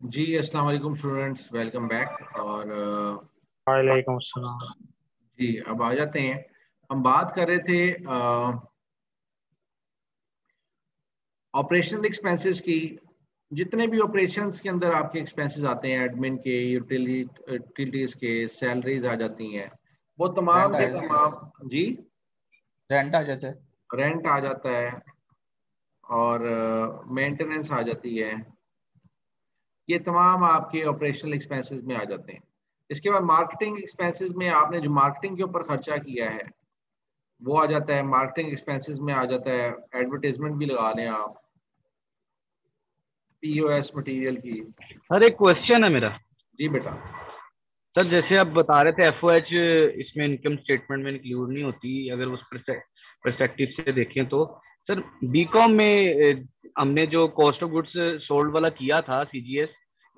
जी अस्सलाम वालेकुम students welcome back और वालेकुम अस्सलाम। जी अब आ जाते हैं। हम बात कर रहे थे ऑपरेशनल एक्सपेंसेस की। जितने भी ऑपरेशंस के अंदर आपके एक्सपेंसेस आते हैं एडमिन के यूटिलिटीज के सैलरीज आ जाती हैं। वो तमाम के तमाम जी? रेंट आ जाता है। रेंट आ जाता है और मेंटेनेंस uh, आ जाती है। ये तमाम आपके ऑपरेशनल एक्सपेंसेस में आ जाते हैं। इसके बाद मार्केटिंग एक्सपेंसेस में आपने जो मार्केटिंग के ऊपर खर्चा किया है वो आ जाता है। मार्केटिंग एक्सपेंसेस में आ जाता है। एडवर्टीजमेंट भी लगा लें आप। पीओएस मटेरियल की। सर एक क्वेश्चन है मेरा। जी बेटा। सर जैसे आप बता रहे थे एफ़ इसमें इनकम स्टेटमेंट में इंक्लूड नहीं होती। अगर उस परस्पेक्टिव से देखें तो सर बीकॉम में हमने जो कॉस्ट ऑफ़ गुड्स सोल्ड वाला किया था सीजीएस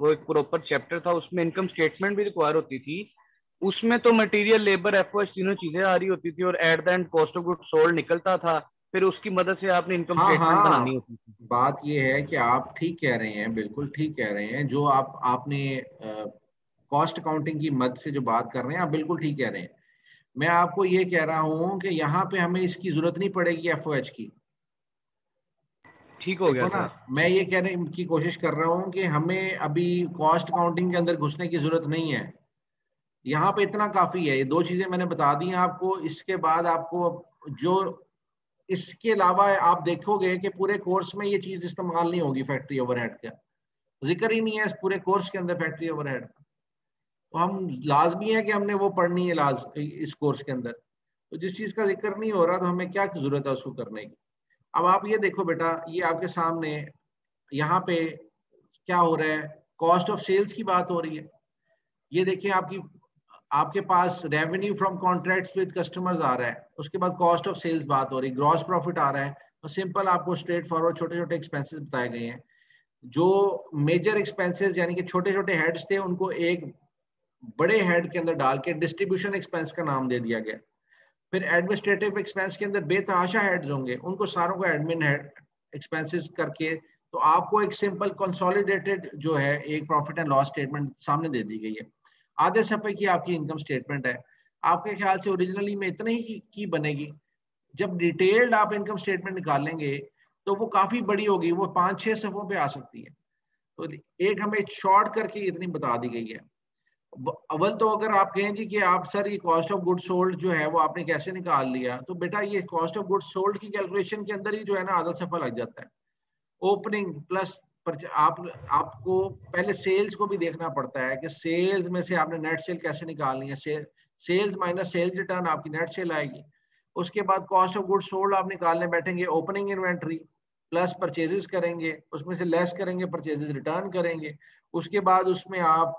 वो एक प्रॉपर चैप्टर था उसमें इनकम स्टेटमेंट भी रिक्वायर होती थी। उसमें तो मटेरियल लेबर एफओएच तीनों चीज़ें आ रही होती थी और at the end cost of goods sold निकलता था फिर उसकी मदद से आपने इनकम हाँ, स्टेटमेंट हाँ, बनानी होती थी। बात ये है कि आप ठीक कह रहे हैं बिल्कुल ठीक कह रहे हैं जो आप आपने कॉस्ट अकाउंटिंग की मदद से जो बात कर रहे हैं आप बिल्कुल ठीक कह रहे हैं। मैं आपको ये कह रहा हूँ कि यहाँ पे हमें इसकी ज़रूरत नहीं पड़ेगी एफओएच की। ठीक हो गया ना मैं ये कहने की कोशिश कर रहा हूँ कि हमें अभी कॉस्ट काउंटिंग के अंदर घुसने की ज़रूरत नहीं है। यहाँ पे इतना काफ़ी है ये दो चीज़ें मैंने बता दी आपको इसके बाद आपको जो इसके अलावा आप देखोगे कि पूरे कोर्स में ये चीज़ इस्तेमाल नहीं होगी फैक्ट्री ओवरहेड का। ज़िक्र ही नहीं है इस पूरे कोर्स के अंदर फैक्ट्री ओवरहेड का। तो हम लाजमी है कि हमने वो पढ़नी है लाज इस कोर्स के अंदर। तो जिस चीज़ का ज़िक्र नहीं हो रहा तो हमें क्या ज़रूरत है उसको करने की? अब आप ये देखो बेटा, ये आपके सामने यहाँ पे क्या हो रहा है? कॉस्ट ऑफ़ सेल्स की बात हो रही है। ये देखिए आपकी, आपके पास revenue from contract with customers आ रहा है। उसके बाद कॉस्ट ऑफ़ सेल्स बात हो रही है। ग्रॉस प्रॉफिट आ रहा है। तो सिंपल आपको स्ट्रेट फॉरवर्ड छोटे छोटे एक्सपेंसेस बताए गए हैं। जो मेजर एक्सपेंसेस यानी कि छोटे छोटे हेड्स थे, उनको एक बड़े हेड के अंदर डाल के डिस्ट्रीब्यूशन एक्सपेंस का नाम दे दिया गया। फिर एडमिनिस्ट्रेटिव एक्सपेंस के अंदर बेतहाशा हेड्स होंगे। उनको सारों को एडमिन हेड एक्सपेंसेस करके तो आपको एक सिंपल कंसोलिडेटेड जो है, एक प्रॉफिट एंड लॉस स्टेटमेंट सामने दे दी गई है। आधे सफे की आपकी इनकम स्टेटमेंट है। आपके ख्याल से ओरिजिनली में इतने ही की बनेगी? जब डिटेल्ड आप इनकम स्टेटमेंट निकालेंगे तो वो काफ़ी बड़ी होगी, वो पाँच छह सफों पे आ सकती है। तो एक हमें शॉर्ट करके इतनी बता दी गई है। अव्वल तो अगर आप कहें जी कि आप सर ये कॉस्ट ऑफ़ गुड सोल्ड जो है वो आपने कैसे निकाल लिया तो बेटा ये कॉस्ट ऑफ़ गुड सोल्ड की कैलकुलेशन के अंदर ही जो है ना आधा सफ़ा लग जाता है। ओपनिंग प्लस आप आपको पहले सेल्स को भी देखना पड़ता है कि सेल्स में से आपने नेट सेल कैसे निकालनी है। से, सेल्स माइनस सेल्स रिटर्न आपकी नेट सेल आएगी। उसके बाद कॉस्ट ऑफ़ गुड सोल्ड आप निकालने बैठेंगे ओपनिंग इन्वेंट्री प्लस परचेजेस करेंगे उसमें से लेस करेंगे परचेजेस रिटर्न करेंगे। उसके बाद उसमें आप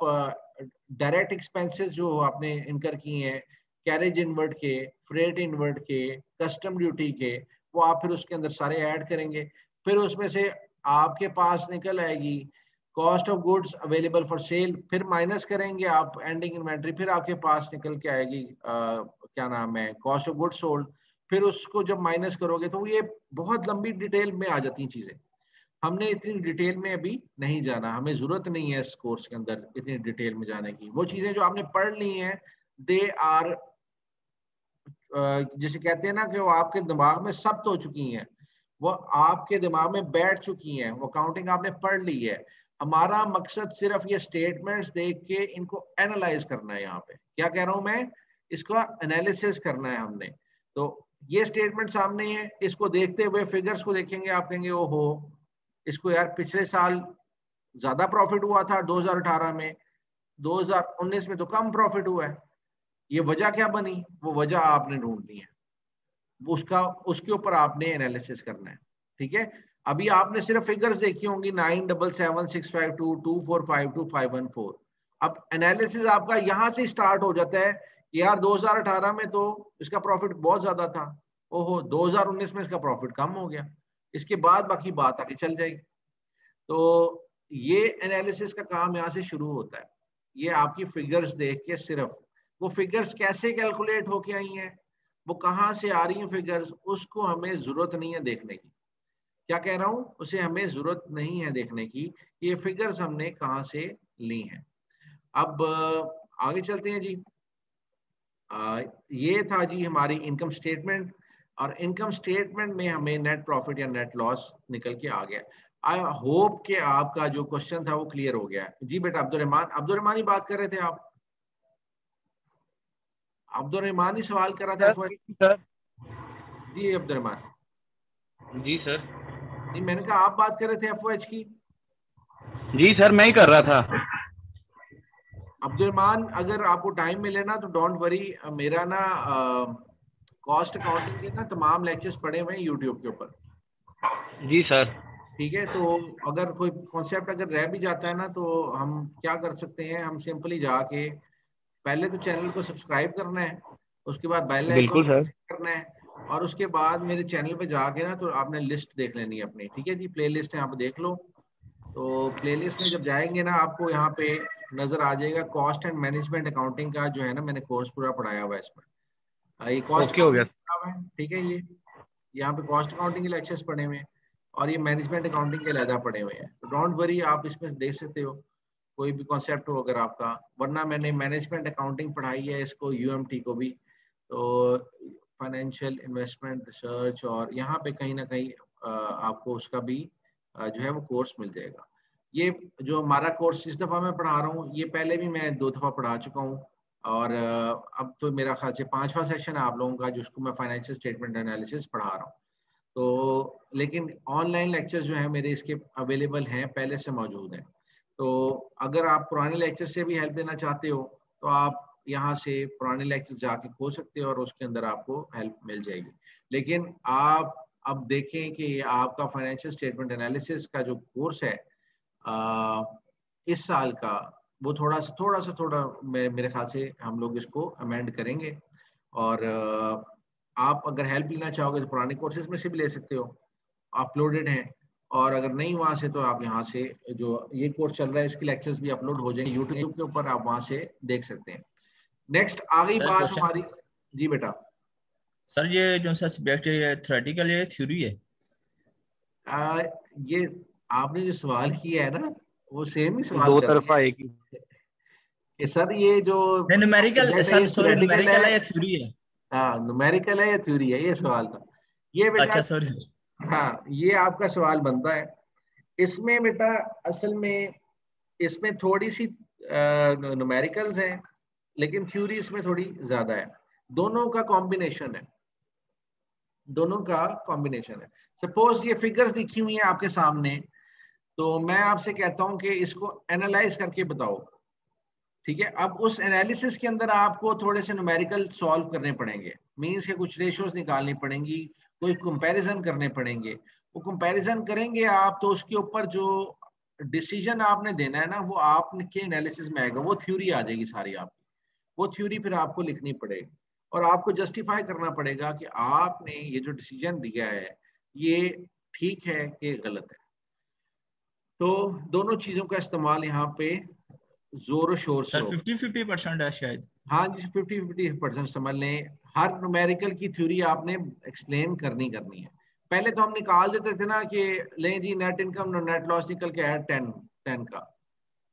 डायरेक्ट एक्सपेंसेस जो आपने इनकर किए हैं कैरेज इनवर्ट के फ्रेट इनवर्ट के कस्टम ड्यूटी के वो आप फिर उसके अंदर सारे ऐड करेंगे। फिर उसमें से आपके पास निकल आएगी cost of goods available for sale फिर माइनस करेंगे आप एंडिंग इन्वेंट्री फिर आपके पास निकल के आएगी आ, क्या नाम है कॉस्ट ऑफ़ गुड्स सोल्ड फिर उसको जब माइनस करोगे तो ये बहुत लंबी डिटेल में आ जाती हैं चीज़ें। हमने इतनी डिटेल में अभी नहीं जाना, हमें ज़रूरत नहीं है इस कोर्स के अंदर इतनी डिटेल में जाने की। वो चीज़ें जो आपने पढ़ ली हैं दे आर जिसे कहते हैं ना कि वो आपके दिमाग में सब्त हो चुकी हैं, वो आपके दिमाग में बैठ चुकी हैं, वो काउंटिंग आपने पढ़ ली है। हमारा मकसद सिर्फ़ ये स्टेटमेंट्स देख के इनको एनालाइज करना है यहाँ पे। क्या कह रहा हूँ मैं? इसका एनालिसिस करना है हमने। तो ये स्टेटमेंट सामने है, इसको देखते हुए फिगर्स को देखेंगे, आप कहेंगे ओ हो इसको यार पिछले साल ज़्यादा प्रॉफिट हुआ था 2018 में 2019 में तो कम प्रॉफिट हुआ है। ये वजह क्या बनी? वो वजह आपने ढूंढनी है। उसका, उसके ऊपर आपने एनालिसिस करना है, ठीक है? अभी आपने सिर्फ़ फिगर्स देखी होंगी nine double seven six five two two four five two five one four अब एनालिसिस आपका यहाँ से स्टार्ट हो जाता है यार 2018 में तो इसका प्रॉफिट बहुत ज़्यादा था। ओहो 2019 में इसका प्रॉफिट कम हो गया। इसके बाद बाकी बात आगे चल जाएगी। तो ये एनालिसिस का काम यहाँ से शुरू होता है। ये आपकी फिगर्स देख के सिर्फ़ वो फिगर्स कैसे कैलकुलेट होके आई हैं वो कहाँ से आ रही हैं फिगर्स उसको हमें ज़रूरत नहीं है देखने की। क्या कह रहा हूँ? उसे हमें ज़रूरत नहीं है देखने की ये फिगर्स हमने कहाँ से ली हैं। अब आगे चलते हैं जी। आ, ये था जी हमारी इनकम स्टेटमेंट और इनकम स्टेटमेंट में हमें नेट प्रॉफिट या नेट लॉस निकल के आ गया। आई होप के आपका जो क्वेश्चन था वो क्लियर हो गया जी बेटा अब्दुल रहमान अब्दुल रहमान ही बात कर रहे थे आप? अब्दुल रहमान ही सवाल कर रहा था सर जी अब्दुल रहमान जी सर। जी मैंने कहा आप बात कर रहे थे एफ़ की? जी सर मैं ही कर रहा था। अब्दुल रहमान अगर आपको टाइम मिले ना तो डोंट वरी मेरा ना कॉस्ट अकाउंटिंग के ना तमाम लेक्चर्स पड़े हुए हैं यूट्यूब के ऊपर। जी सर ठीक है? तो अगर कोई कॉन्सेप्ट अगर रह भी जाता है ना तो हम क्या कर सकते हैं? हम सिंपली जाके पहले तो चैनल को सब्सक्राइब करना है उसके बाद बेल बिल्कुल सर करना है और उसके बाद मेरे चैनल पे जाके ना तो आपने लिस्ट देख लेनी है अपनी। ठीक है जी? प्ले लिस्ट यहाँ पे देख लो। तो प्ले लिस्ट में जब जाएँगे ना आपको यहाँ पे नज़र आ जाएगा कॉस्ट एंड मैनेजमेंट अकाउंटिंग का जो है ना मैंने कोर्स पूरा पढ़ाया हुआ है इसमें। ये कॉस्ट हो गया। ठीक है ये यहाँ पे कॉस्ट अकाउंटिंग के लेक्चर्स पढ़े हुए हैं और ये मैनेजमेंट अकाउंटिंग के लहदा पड़े हुए हैं। तो डोंट वरी आप इसमें देख सकते हो कोई भी कॉन्सेप्ट हो अगर आपका वरना मैंने मैनेजमेंट अकाउंटिंग पढ़ाई है इसको यूएमटी को भी। तो फाइनेंशियल इन्वेस्टमेंट रिसर्च और यहाँ पे कहीं ना कहीं आपको उसका भी जो है वो कोर्स मिल जाएगा। ये जो हमारा कोर्स इस दफ़ा मैं पढ़ा रहा हूँ ये पहले भी मैं दो दफ़ा पढ़ा चुका हूँ। और अब तो मेरा ख्याल से पांचवा सेशन है आप लोगों का जिसको मैं फाइनेंशियल स्टेटमेंट एनालिसिस पढ़ा रहा हूँ। तो लेकिन ऑनलाइन लेक्चर जो है मेरे इसके अवेलेबल हैं पहले से मौजूद हैं। तो अगर आप पुराने लेक्चर से भी हेल्प लेना चाहते हो तो आप यहाँ से पुराने लेक्चर जाके खोल सकते हो और उसके अंदर आपको हेल्प मिल जाएगी। लेकिन आप अब देखें कि आपका फाइनेंशियल स्टेटमेंट एनालिसिस का जो कोर्स है आ, इस साल का वो थोड़ा सा थोड़ा सा थोड़ा मेरे ख्याल से हम लोग इसको अमेंड करेंगे। और आप अगर हेल्प लेना चाहोगे तो पुराने कोर्सेज में से भी ले सकते हो। अपलोडेड हैं। और अगर नहीं वहाँ से तो आप यहाँ से जो ये कोर्स चल रहा है इसके लेक्चर्स भी अपलोड हो जाएँगे। यूट्यूब के ऊपर आप वहाँ से देख सकते हैं। नेक्स्ट आ गई बात हमारी जी बेटा। सर ये जो सा सब्जेक्ट है थ्योरेटिकल है थ्योरी है? आ, ये आपने जो सवाल किया है ना वो सेम ही सवाल दो तरफा एक ही सर ये जो न्यूमेरिकल सर सॉरी न्यूमेरिकल है या थ्योरी है? हाँ न्यूमेरिकल है या थ्योरी है? ये सवाल था। ये बेटा अच्छा सॉरी हाँ ये आपका सवाल बनता है। इसमें बेटा असल में इसमें थोड़ी सी न्यूमेरिकल्स हैं लेकिन थ्योरी इसमें थोड़ी ज़्यादा है। दोनों का कॉम्बिनेशन है। दोनों का कॉम्बिनेशन है। सपोज़ ये फिगर्स लिखी हुई है आपके सामने तो मैं आपसे कहता हूँ कि इसको एनालाइज करके बताओ। ठीक है? अब उस एनालिसिस के अंदर आपको थोड़े से न्यूमेरिकल सॉल्व करने पड़ेंगे। मीन्स के कुछ रेशियोज निकालनी पड़ेंगी, कोई कंपैरिजन करने पड़ेंगे। वो कंपैरिजन करेंगे आप तो उसके ऊपर जो डिसीज़न आपने देना है ना, वो आपके एनालिसिस में आएगा। वो थ्योरी आ जाएगी सारी आपकी। वो थ्योरी फिर आपको लिखनी पड़ेगी। और आपको जस्टिफाई करना पड़ेगा कि आपने ये जो डिसीज़न दिया है, ये ठीक है कि गलत है। तो दोनों चीज़ों का इस्तेमाल यहाँ पे ज़ोर शोर से फिफ्टी फिफ्टी परसेंट है शायद। हाँ जी फिफ्टी फिफ्टी परसेंट समझ लें। हर न्यूमेरिकल की थ्योरी आपने एक्सप्लेन करनी करनी है। पहले तो हम निकाल देते थे ना कि लें जी नेट इनकम नेट लॉस निकल के आया टेन टेन का।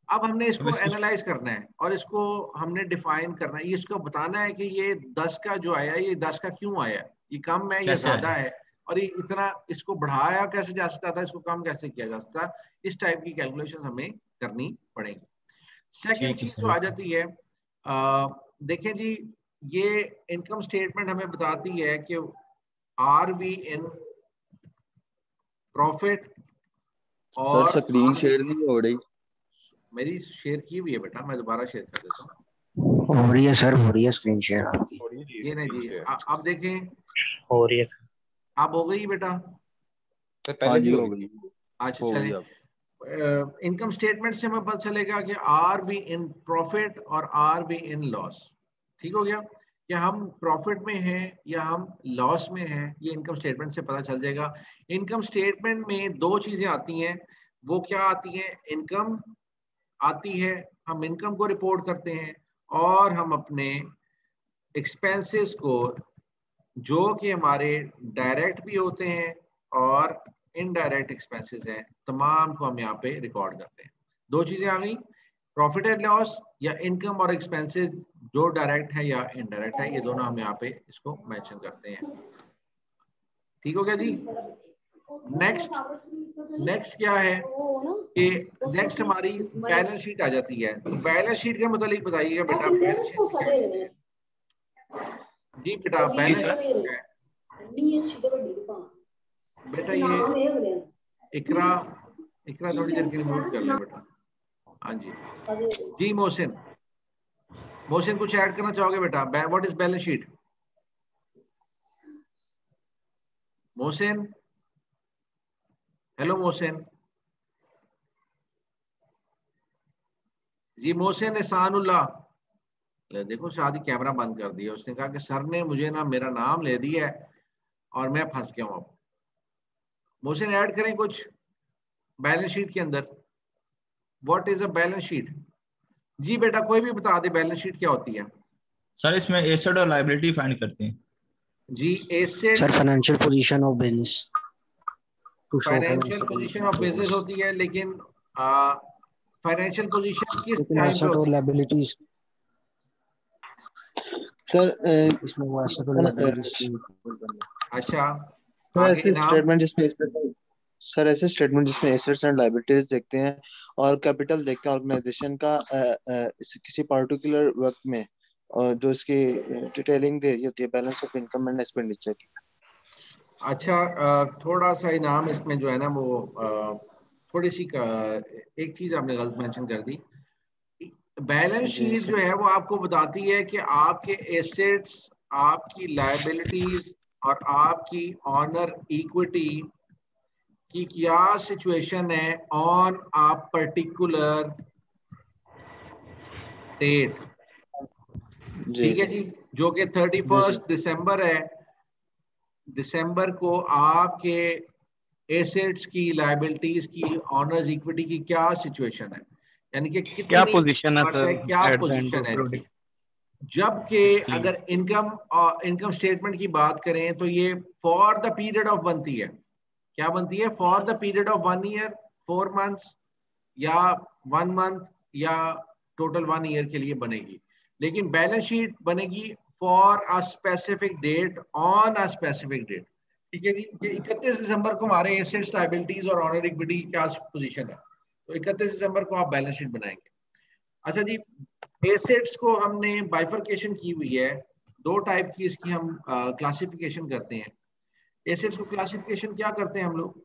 अब हमने इसको एनालाइज करना है और इसको हमने डिफाइन करना है। इसको बताना है कि ये दस का जो आया ये दस का क्यों आया? ये कम है ये ज़्यादा है? और ये इतना इसको बढ़ाया कैसे जा सकता था इसको कम कैसे किया जा सकता इस टाइप की कैलकुलेशन हमें करनी पड़ेगी। सेकेंड चीज़ जो आ जाती है देखें जी ये इनकम स्टेटमेंट हमें बताती है कि आर वी इन प्रॉफिट और सर स्क्रीन शेयर नहीं हो रही। मेरी शेयर की हुई है बेटा मैं दोबारा शेयर कर देता हूँ। हो रही है सर हो रही है स्क्रीन शेयर ये नहीं जी आप देखें। हो रही है। आप हो गई बेटा? हाँ हो गई। अच्छा चलिए। इनकम स्टेटमेंट से हमें पता चलेगा कि आर बी इन प्रॉफिट और आर बी इन लॉस ठीक हो गया? कि हम प्रॉफिट में हैं या हम लॉस में हैं ये इनकम स्टेटमेंट से पता चल जाएगा। इनकम स्टेटमेंट में दो चीज़ें आती हैं। वो क्या आती हैं? इनकम आती है हम इनकम को रिपोर्ट करते हैं और हम अपने एक्सपेंसेस को जो कि हमारे डायरेक्ट भी होते हैं और इनडायरेक्ट एक्सपेंसेस हैं तमाम को हम यहाँ पे रिकॉर्ड करते हैं। दो चीज़ें आ गई प्रॉफिट एंड लॉस या इनकम और एक्सपेंसेस जो डायरेक्ट है या इनडायरेक्ट है ये दोनों हम यहाँ पे इसको मेंशन करते हैं। ठीक हो गया जी? नेक्स्ट नेक्स्ट क्या है? कि नेक्स्ट हमारी बैलेंस शीट आ जाती है। तो बैलेंस शीट के मतलब बताइएगा बेटा बैलेंस जी बेटा बैलेंस बेटा ये इकरा इकरा थोड़ी देर के लिए म्यूट कर ले बेटा। हाँ जी। जी मोहसिन। मोहसिन कुछ ऐड करना चाहोगे बेटा? What is balance sheet Mohsin? Hello Mohsin. जी मोहसिन एहसानुल्लाह देखो शादी कैमरा बंद कर दिया। उसने कहा कि सर ने मुझे ना मेरा नाम ले दिया है और मैं फंस गया हूँ अब। मोहसिन ऐड करें कुछ बैलेंस शीट के अंदर। What is a balance sheet जी बेटा कोई भी बता दे बैलेंस शीट क्या होती है? सर इसमें एसेट और लायबिलिटी फाइंड करते हैं। जी asset sir financial position of business financial position of business होती है लेकिन फाइनेंशियल पोजीशन किस टाइम पे और लायबिलिटीज सर इसमें वो एसेट और अच्छा सर ऐसे स्टेटमेंट जिसमें सर ऐसे स्टेटमेंट जिसमें एसेट्स एंड लायबिलिटीज देखते हैं और कैपिटल देखते हैं ऑर्गेनाइजेशन का आ, आ, किसी पार्टिकुलर वक्त में और जो इसकी डिटेलिंग दे रही होती है balance of income and expenditure की। अच्छा थोड़ा सा इनाम इसमें जो है ना वो थोड़ी सी एक चीज़ आपने गलत मेंशन कर दी। बैलेंस शीट जो। है वो आपको बताती है कि आपके एसेट्स आपकी लाइबिलिटीज और आपकी ऑनर इक्विटी की क्या सिचुएशन है ऑन आ पर्टिकुलर डेट ठीक है जी। जो कि थर्टी फ़र्स्ट दिसंबर है। दिसंबर को आपके एसेट्स की लाइबिलिटीज की ऑनर्स इक्विटी की क्या सिचुएशन है? यानी कि क्या पोजीशन है सर क्या पोजीशन है? जबकि अगर इनकम इनकम स्टेटमेंट की बात करें तो ये फॉर द पीरियड ऑफ़ बनती है क्या बनती है? For the period of one year four months या वन मंथ या टोटल वन ईयर के लिए बनेगी। लेकिन बैलेंस शीट बनेगी for a specific date on a specific date ठीक है जी? इकतीस दिसंबर को हमारे एसेट्स लाइबिलिटीज और ऑनर इक्विटी क्या पोजीशन है। तो इकतीस दिसंबर को आप बैलेंस शीट बनाएँगे। अच्छा जी एसेट्स को हमने बाइफर्केशन की हुई है। दो टाइप की इसकी हम क्लासिफिकेशन uh, करते हैं। एसेट्स को क्लासिफिकेशन क्या करते हैं हम लोग?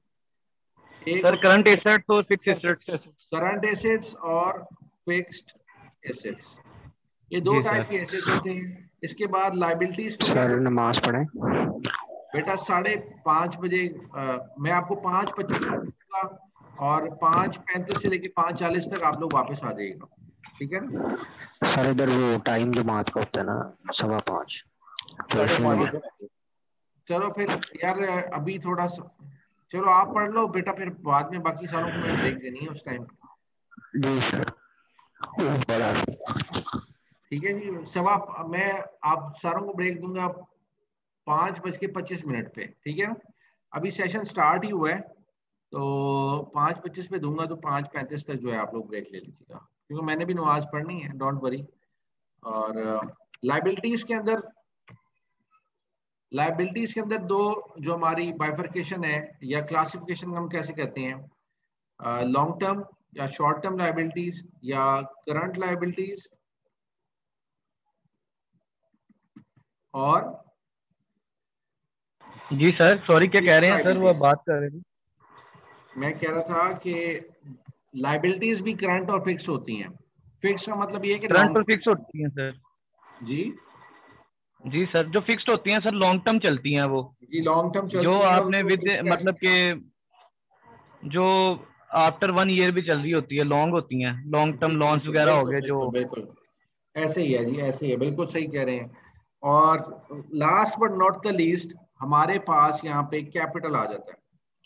सर करंट एसेट्स और फिक्स्ड एसेट्स करंट एसेट्स और फिक्स्ड एसेट्स ये दो टाइप के एसेट्स होते हैं। इसके बाद लाइबिलिटीज सर नमाज़ पढ़े। बेटा साढ़े पाँच बजे आ, मैं आपको पाँच पच्चीस और पाँच पैंतीस से लेके पाँच चालीस तक आप लोग वापस आ जाइएगा। ठीक है ना? सर इधर वो टाइम जमात का होता है ना सवा पाँच। चलो फिर यार अभी थोड़ा सा चलो आप पढ़ लो बेटा फिर बाद में बाकी सालों को मैं ब्रेक देनी है उस टाइम जी सर। ठीक है जी सवा मैं आप सारों को ब्रेक दूँगा पाँच बज के पच्चीस मिनट पे। ठीक है ना? अभी सेशन स्टार्ट ही हुआ है। तो पाँच पच्चीस पे दूँगा तो पाँच पैंतीस तक जो है आप लोग ब्रेक ले लीजिएगा। क्योंकि मैंने भी नमाज़ पढ़नी है डोंट वरी और लाइबिलिटीज के अंदर लाइबिलिटीज के अंदर दो जो हमारी बाइफर्केशन है या क्लासिफिकेशन हम कैसे कहते हैं लॉन्ग टर्म या शॉर्ट टर्म लाइबिलिटीज या करंट लाइबिलिटीज और जी सर सॉरी क्या कह रहे हैं? सर वो बात कर रहे थे। मैं कह रहा था कि लाइबिलिटीज भी करंट और फिक्स होती हैं। फिक्स का मतलब ये कि करंट और फिक्स होती हैं सर जी? जी सर जो फिक्स्ड होती हैं सर लॉन्ग टर्म चलती हैं वो। जी लॉन्ग टर्म चलती जो आपने विद मतलब के जो आफ्टर वन ईयर भी चल रही होती है लॉन्ग होती हैं। लॉन्ग टर्म लॉन्स वगैरह हो गए जो बिल्कुल ऐसे ही है जी ऐसे ही है बिल्कुल सही कह रहे हैं। और last but not the least हमारे पास यहाँ पे कैपिटल आ जाता है।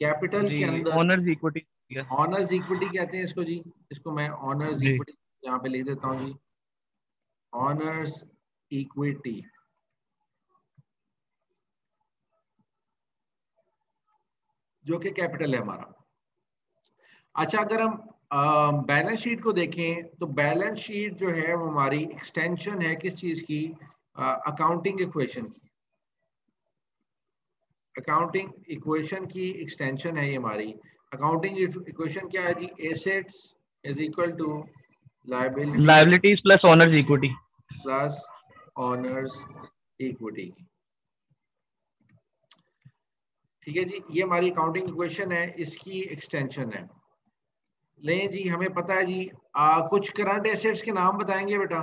कैपिटल के अंदर ऑनर्स इक्विटी ऑनर्स इक्विटी कहते हैं इसको जी। इसको मैं ऑनर्स इक्विटी यहाँ पे लिख देता हूँ जी। ऑनर्स इक्विटी जो कि कैपिटल है हमारा। अच्छा अगर हम बैलेंस शीट को देखें तो बैलेंस शीट जो है वो हमारी एक्सटेंशन है किस चीज़ की? अकाउंटिंग इक्वेशन की। अकाउंटिंग इक्वेशन की एक्सटेंशन है ये हमारी। अकाउंटिंग इक्वेशन क्या है जी? Assets is equal to liabilities plus owners equity plus owners equity ठीक है जी? ये हमारी अकाउंटिंग इक्वेशन है इसकी एक्सटेंशन है। लें जी हमें पता है जी आ, कुछ करंट एसेट्स के नाम बताएँगे बेटा?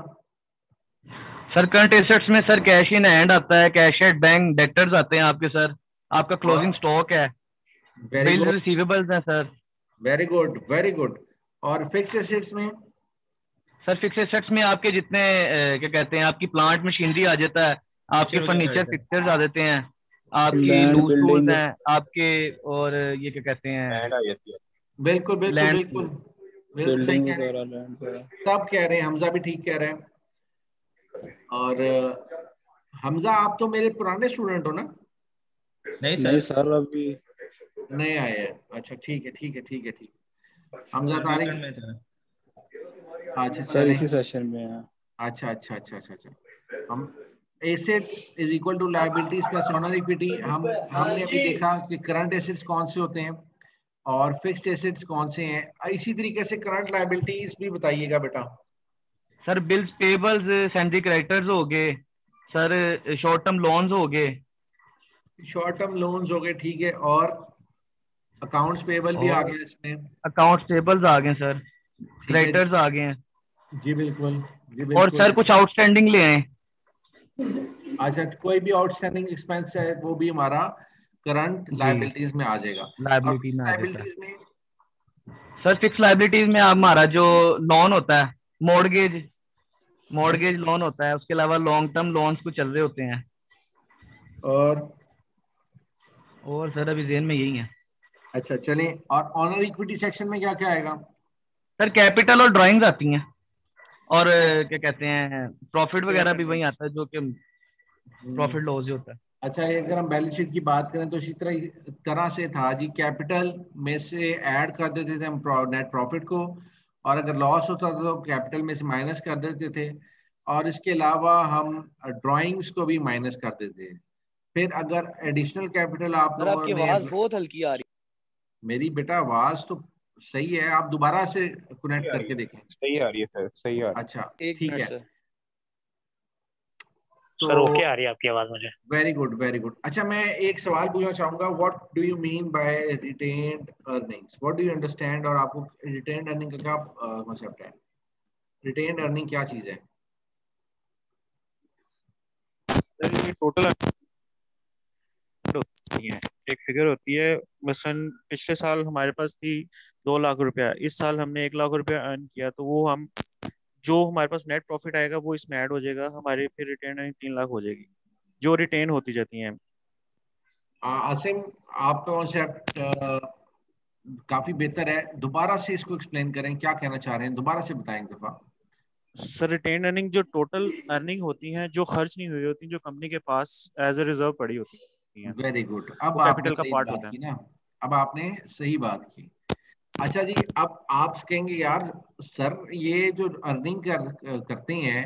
सर करंट एसेट्स में सर कैश इन हैंड आता है कैश एट बैंक डेक्टर्स आते हैं आपके सर आपका क्लोजिंग स्टॉक है। बिल रिसीवेबल्स हैं sir very good very good और फिक्स एसेट्स में? सर फिक्स एसेट्स में आपके जितने क्या कहते हैं आपकी प्लांट मशीनरी आ जाता है आपके फर्नीचर फिक्चर्स आ जाते हैं आपके लूज हैं आपके और ये क्या कहते हैं? बिल्कुल बिल्कुल बिल्कुल। हैं। सब कह रहे हैं हमजा भी ठीक कह रहे हैं। और हमजा आप तो मेरे पुराने स्टूडेंट हो ना? नहीं सर। सर अभी नहीं आए हैं। अच्छा ठीक है ठीक है ठीक है ठीक हमजा तारिक में था। अच्छा सर इसी सेशन में है। अच्छा अच्छा अच्छा अच्छा अच्छा। हम asset is equal to liabilities plus owner equity हम हमने अभी देखा कि करंट एसेट्स कौन से होते हैं और फिक्स्ड एसेट्स कौन से हैं। इसी तरीके से करंट लाइबिलिटीज भी बताइएगा बेटा। Sir bills payables sundry creditors हो गए। सर शॉर्ट टर्म लोन्स हो गए। शॉर्ट टर्म लोन्स हो गए ठीक है और अकाउंट्स पेबल भी आ गए इसमें। अकाउंट्स पेबल्स आ गए सर क्रेडिटर्स आ गए हैं। जी बिल्कुल जी बिल्कुल। और सर कुछ आउटस्टैंडिंग ले आए? अच्छा कोई भी आउटस्टैंडिंग एक्सपेंस है वो भी हमारा करंट लाइबिलिटीज में आ जाएगा। लाइबिलिटी में लाइबिलिटीज में सर फिक्स लाइबिलिटीज में हमारा जो लोन होता है मॉडगेज मॉडगेज लोन होता है उसके अलावा लॉन्ग टर्म लोन्स कुछ चल रहे होते हैं। और और सर अभी जेन में यही है। अच्छा चलें और ऑनर इक्विटी सेक्शन में क्या क्या आएगा? सर कैपिटल और ड्राइंग्स आती हैं। और क्या कहते हैं प्रॉफिट वगैरह भी वही आता है जो कि प्रॉफिट लॉस जो होता है। अच्छा अगर हम बैलेंस शीट की बात करें तो इसी तरह तरह से था जी। कैपिटल में से ऐड कर देते थे हम नेट प्रॉफिट को और अगर लॉस होता था तो कैपिटल में से माइनस कर देते थे। और इसके अलावा हम ड्राइंग्स को भी माइनस कर देते थे। फिर अगर एडिशनल कैपिटल आप आपकी आवाज़ बहुत हल्की आ रही मेरी बेटा आवाज़ तो सही है आप दोबारा से कनेक्ट करके देखें। सही आ रही है सर सही आ रही है। अच्छा ठीक है। तो सर ओके आ रही है आपकी आवाज़ मुझे? वेरी गुड वेरी गुड अच्छा मैं एक सवाल पूछना चाहूँगा what do you mean by retained earnings what do you understand और आपको रिटेन्ड अर्निंग का क्या कांसेप्ट है? रिटेन्ड अर्निंग क्या चीज़ है? ये टोटल होती है। एक फिगर होती है मसलन पिछले साल हमारे पास थी दो लाख रुपया इस साल हमने एक लाख रुपया अर्न किया तो वो हम जो हमारे पास नेट प्रॉफिट आएगा वो इसमें ऐड हो जाएगा हमारे फिर रिटर्न तीन लाख हो जाएगी जो रिटेन होती जाती हैं। आसिम आपका कॉन्सेप्ट काफ़ी बेहतर है। दोबारा से इसको एक्सप्लेन करें क्या कहना चाह रहे हैं? दोबारा से बताएँ दफ़ा। सर रिटेन अर्निंग जो टोटल अर्निंग होती हैं जो खर्च नहीं हुई होती जो कंपनी के पास एज ए रिज़र्व पड़ी होती है। वेरी गुड अब कैपिटल का पार्ट होता है। ना। अब आपने सही बात की। अच्छा जी अब आप कहेंगे यार सर ये जो अर्निंग कर करते हैं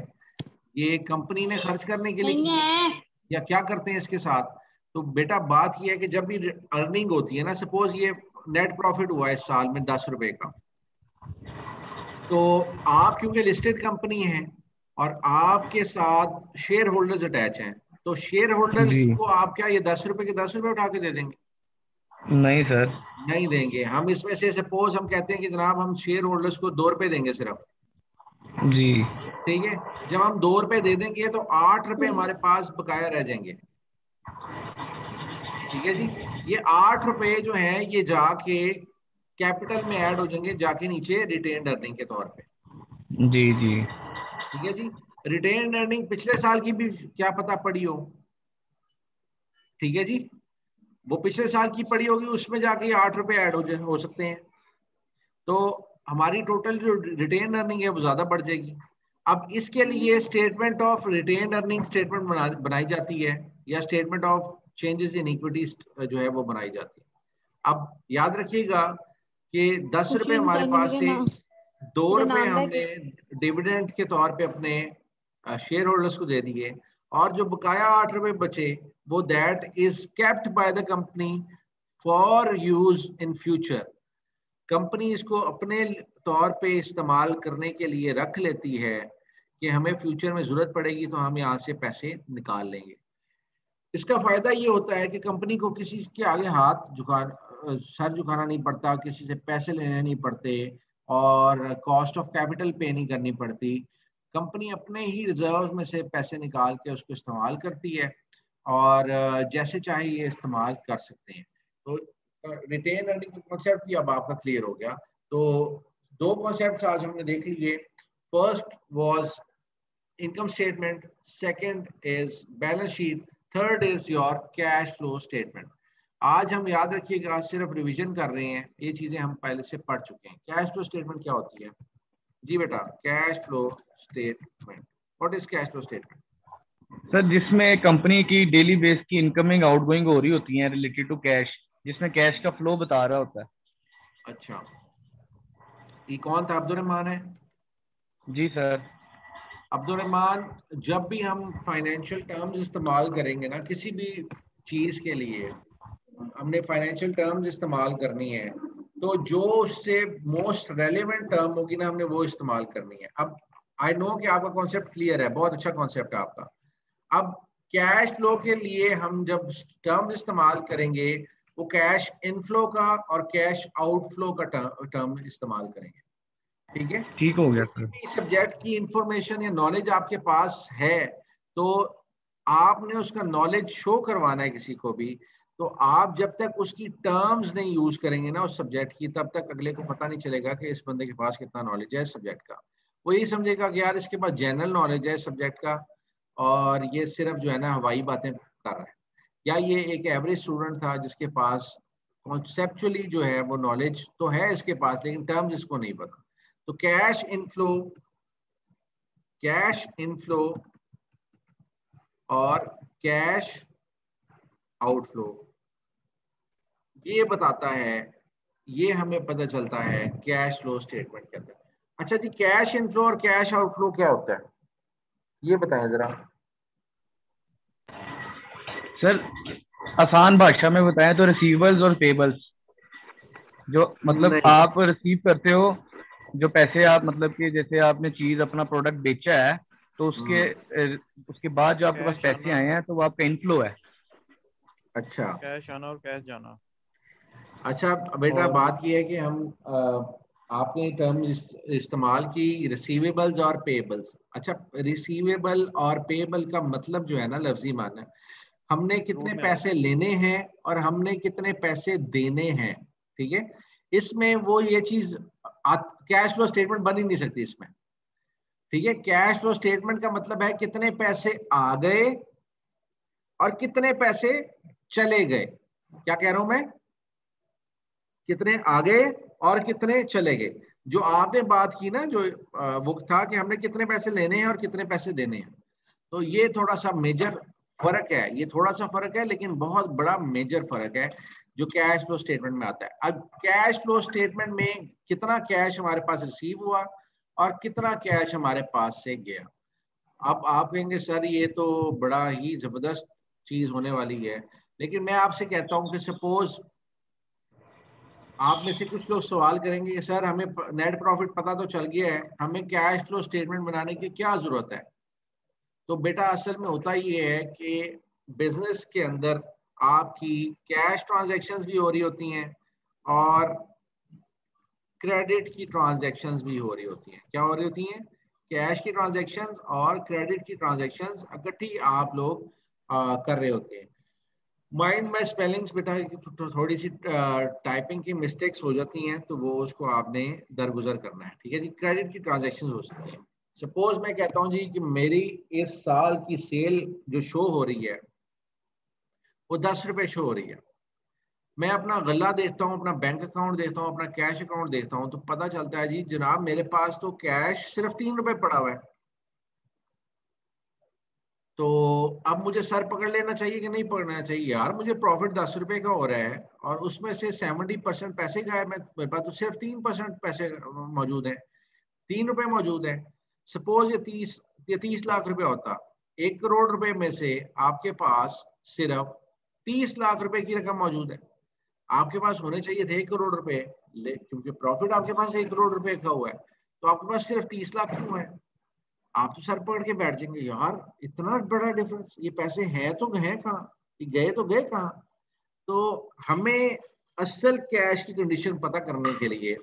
ये कंपनी ने खर्च करने के लिए या क्या करते हैं इसके साथ? तो बेटा बात ये है कि जब भी अर्निंग होती है ना सपोज़ ये नेट प्रॉफिट हुआ इस साल में दस रुपए का। तो आप क्योंकि लिस्टेड कंपनी है और आपके साथ शेयर होल्डर्स अटैच हैं तो शेयर होल्डर्स को आप क्या ये दस रुपए के दस रुपए उठा के दे देंगे? नहीं सर। नहीं देंगे। हम इसमें से सपोज़ हम कहते हैं कि जनाब हम शेयर होल्डर्स को दो रुपए देंगे सिर्फ़। जी। ठीक है? जब हम दो रुपए दे देंगे तो आठ रुपए हमारे पास बकाया रह जाएँगे। ठीक है जी? ये आठ रुपए जो है ये जाके कैपिटल में ऐड हो जाएँगे जाके नीचे रिटेन अर्निंग के तौर पे। जी जी। ठीक है जी? रिटेन अर्निंग पिछले साल की भी क्या पता पड़ी हो? ठीक है जी? वो पिछले साल की पड़ी होगी उसमें जाके आठ रुपए ऐड हो, हो सकते हैं। तो हमारी टोटल जो रिटेन अर्निंग है वो ज़्यादा बढ़ जाएगी। अब इसके लिए statement of retain earning statement बनाई जाती है या statement of changes in equity जो है वो बनाई जाती है। अब याद रखिएगा कि दस रुपए हमारे पास थे दो रुपए हमने डिविडेंड के तौर पे अपने शेयर होल्डर्स को दे दिए। और जो बकाया आठ रुपए बचे, वो that is kept by the company for use in future company इसको अपने तौर पे इस्तेमाल करने के लिए रख लेती है कि हमें फ्यूचर में ज़रूरत पड़ेगी तो हम यहाँ से पैसे निकाल लेंगे। इसका फ़ायदा ये होता है कि कंपनी को किसी के आगे हाथ झुका सर झुकाना नहीं पड़ता, किसी से पैसे लेने नहीं पड़ते, और कॉस्ट ऑफ़ कैपिटल पे नहीं करनी पड़ती। कंपनी अपने ही रिज़र्व में से पैसे निकाल के उसको इस्तेमाल करती है और जैसे चाहे ये इस्तेमाल कर सकते हैं। तो रिटेन अर्निंग कॉन्सेप्ट भी अब आपका क्लियर हो गया। तो दो कॉन्सेप्ट आज हमने देख लिए। First was income statement second is balance sheet third is your cash flow statement आज हम याद रखिएगा, सिर्फ़ रिवीजन कर रहे हैं। ये चीज़ें हम पहले से पढ़ चुके हैं। कैश फ्लो स्टेटमेंट क्या होती है? जी बेटा cash flow statement what is cash flow statement sir जिसमें कंपनी की डेली बेस की इनकमिंग आउटगोइंग हो रही होती है रिलेटेड टू कैश जिसमें कैश का फ्लो बता रहा होता है। अच्छा। ये कौन था? अब्दुल रहमान है? जी सर अब्दुल रहमान जब भी हम फाइनेंशियल टर्म्स इस्तेमाल करेंगे ना किसी भी चीज़ के लिए हमने फाइनेंशियल टर्म्स इस्तेमाल करनी है तो जो उससे मोस्ट रेलिवेंट टर्म होगी ना हमने वो इस्तेमाल करनी है। अब आई नो कि आपका कॉन्सेप्ट क्लियर है बहुत अच्छा कॉन्सेप्ट है आपका। अब कैश फ्लो के लिए हम जब टर्म इस्तेमाल करेंगे वो कैश इनफ्लो का और कैश आउटफ्लो का टर्म इस्तेमाल करेंगे। ठीक है? ठीक हो गया सर सब्जेक्ट की इंफॉर्मेशन या नॉलेज आपके पास है तो आपने उसका नॉलेज शो करवाना है किसी को भी तो आप जब तक उसकी टर्म्स नहीं यूज़ करेंगे ना उस सब्जेक्ट की, तब तक अगले को पता नहीं चलेगा कि इस बंदे के पास कितना नॉलेज है इस सब्जेक्ट का। वो यही समझेगा कि यार इसके पास जनरल नॉलेज है इस सब्जेक्ट का, और ये सिर्फ़ जो है ना हवाई बातें कर रहा है। या ये एक एवरेज स्टूडेंट था जिसके पास कॉन्सेप्चुअली जो है वो नॉलेज तो है इसके पास, लेकिन टर्म्स इसको नहीं पता। तो कैश इनफ्लो कैश इनफ्लो और कैश आउटफ्लो ये बताता है ये हमें पता चलता है कैश फ्लो स्टेटमेंट के अंदर। अच्छा जी कैश इनफ्लो और कैश आउटफ्लो क्या होता है? ये बताएँ जरा। सर आसान भाषा में बताएँ तो रिसीवर्स और पेबल्स जो मतलब आप रिसीव करते हो जो पैसे आप मतलब कि जैसे आपने चीज़ अपना प्रोडक्ट बेचा है तो उसके हम्म। उसके बाद जो आपके पास पैसे आए हैं तो वो आपका इनफ्लो है। अच्छा। कैश आना और कैश जाना। अच्छा बेटा और... बात ये है कि हम आपने टर्म इस्तेमाल की रिसीवेबल्स और पेबल्स अच्छा रिसीवेबल और पेबल का मतलब जो है ना लफ्जी माना हमने कितने पैसे लेने हैं और हमने कितने पैसे देने हैं ठीक है? इसमें वो ये चीज़ कैश फ्लो स्टेटमेंट बन ही नहीं सकती इसमें ठीक है? कैश फ्लो स्टेटमेंट का मतलब है कितने पैसे आ गए और कितने पैसे चले गए। क्या कह रहा हूँ मैं? कितने आ गए और कितने चले गए। जो आपने बात की ना, जो वो था कि हमने कितने पैसे लेने हैं और कितने पैसे देने हैं। तो ये थोड़ा सा मेजर फ़र्क है। ये थोड़ा सा फ़र्क है, लेकिन बहुत बड़ा मेजर फ़र्क है, जो कैश फ्लो स्टेटमेंट में आता है। अब कैश फ्लो स्टेटमेंट में कितना कैश हमारे पास रिसीव हुआ और कितना कैश हमारे पास से गया। अब आप कहेंगे, सर, ये तो बड़ा ही ज़बरदस्त चीज़ होने वाली है। लेकिन मैं आपसे कहता हूँ कि सपोज़ आप में से कुछ लोग सवाल करेंगे कि सर हमें नेट प्रॉफिट पता तो चल गया है हमें कैश फ्लो स्टेटमेंट बनाने की क्या ज़रूरत है? तो बेटा असल में होता ये है कि बिज़नेस के अंदर आपकी कैश ट्रांजैक्शंस भी हो रही होती हैं और क्रेडिट की ट्रांजैक्शंस भी हो रही होती हैं। क्या हो रही होती हैं? कैश की ट्रांजैक्शंस और क्रेडिट की ट्रांजैक्शंस इकट्ठी आप लोग आ, कर रहे होते हैं। माइंड में स्पेलिंग्स बेटा तो थोड़ी सी टाइपिंग की मिस्टेक्स हो जाती हैं तो वो उसको आपने दरगुजर करना है, ठीक है जी? क्रेडिट की ट्रांजेक्शन हो सकती है। सपोज़ मैं कहता हूँ जी कि मेरी इस साल की सेल जो शो हो रही है, वो दस रुपए शो हो रही है। मैं अपना गला देखता हूँ, अपना बैंक अकाउंट देखता हूँ, अपना कैश अकाउंट देखता हूँ तो पता चलता है जी, जनाब मेरे पास तो कैश सिर्फ़ तीन रुपए पड़ा हुआ है। तो अब मुझे सर पकड़ लेना चाहिए कि नहीं पकड़ना चाहिए? यार, मुझे प्रॉफिट दस रुपए का हो रहा है और उसमें से सेवेंटी परसेंट पैसे का है। मैं, मेरे पास तो सिर्फ़ तीन परसेंट पैसे मौजूद है। तीन रुपए मौजूद है। सपोज़ ये तीस ये तीस लाख रुपए होता। एक करोड़ रुपए में से आपके पास सिर्फ़ तीस लाख रुपए की रकम मौजूद है। आपके पास होने चाहिए थे एक करोड़ रुपए क्योंकि प्रॉफिट आपके पास एक करोड़ रुपए का हुआ है। तो आपके पास सिर्फ़ तीस लाख क्यों है? आप तो सर पकड़ के बैठ जाएँगे, यार, इतना बड़ा डिफरेंस ये पैसे हैं तो हैं कहाँ? गए तो गए कहाँ? तो हमें असल कैश की कंडीशन पता करने के लिए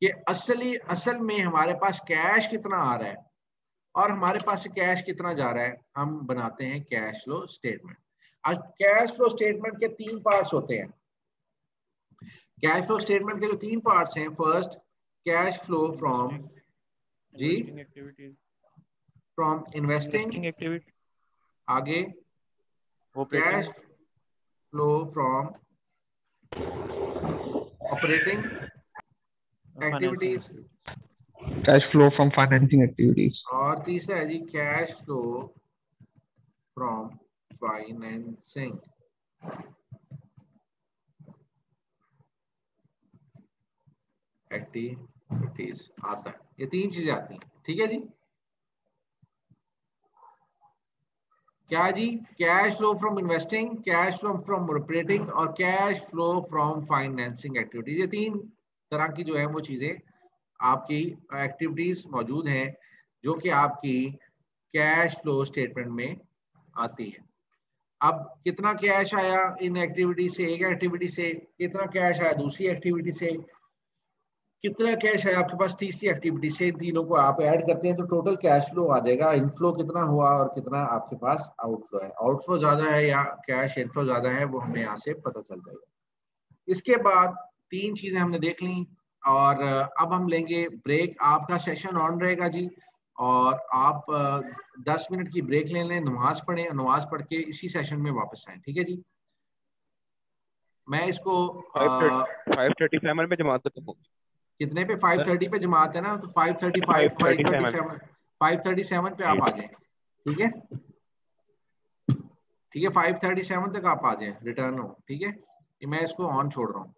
कि असली, असल में हमारे पास कैश कितना आ रहा है और हमारे पास कैश कितना जा रहा है, हम बनाते हैं कैश फ्लो स्टेटमेंट आज कैश फ्लो स्टेटमेंट के तीन पार्ट्स होते हैं। कैश फ्लो स्टेटमेंट के जो तीन पार्ट्स हैं फ़र्स्ट कैश फ्लो फ्रॉम जी? फ्रॉम इन्वेस्टिंग एक्टिविटी आगे cash flow from operating activities cash flow from financing activities और तीसरा है जी cash flow from financing activities आता है। ये तीन चीज़ें आती हैं। ठीक है जी? क्या जी? Cash flow from investing cash flow from operating और cash flow from financing activities ये तीन तरह की जो है वो चीज़ें आपकी एक्टिविटीज़ मौजूद हैं जो कि आपकी कैश फ्लो स्टेटमेंट में आती है। अब कितना कैश आया इन एक्टिविटी से? एक एक्टिविटी से, कितना कैश आया दूसरी एक्टिविटी से? कितना कैश है आपके पास? तीसरी एक्टिविटी से तीनों को आप ऐड करते हैं तो टोटल कैश फ्लो आ जाएगा। इनफ्लो कितना हुआ और कितना आपके पास आउटफ्लो है? आउटफ्लो ज़्यादा है या कैश इनफ्लो ज़्यादा है वो हमें यहाँ से पता चल जाएगा। इसके बाद तीन चीज़ें हमने देख ली और अब हम लेंगे ब्रेक आपका सेशन ऑन रहेगा जी और आप दस मिनट की ब्रेक ले लें नमाज़ पढ़ें नमाज़ पढ़ के इसी सेशन में वापस आए। ठीक है जी? मैं इसको फाइव थर्टी में जमात खत्म होगी। कितने पे? फाइव थर्टी पे जमात है ना तो five thirty five five thirty seven five thirty seven पे आप आ जाए ठीक है? ठीक है फाइव थर्टी सेवन तक आप आ जाए रिटर्न हो ठीक है? मैं इसको ऑन छोड़ रहा हूँ।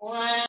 Wow.